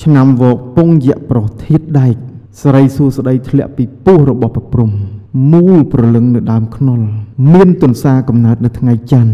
ឆ្នាំវកពងយៈប្រុសធាតដែក ស្រីសួស្តីធ្លាក់ពីពោះរបស់ប្រព្រំ មូលប្រលឹងនៅដើមខ្នុរ មានទុនសាកំណើតនៅថ្ងៃច័ន្ទ